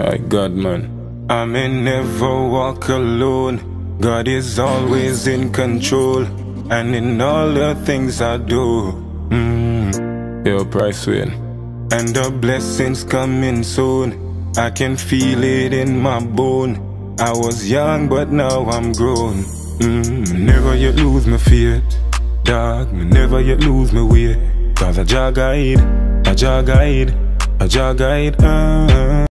I God, man. I may never walk alone. God is always in control. And in all the things I do. Mm. your Price win, And the blessings coming soon. I can feel it in my bone. I was young, but now I'm grown. Mm. Never yet lose my faith. Dog, never yet lose my way. Cause I jog guide, I jog guide, I jog guide. Uh.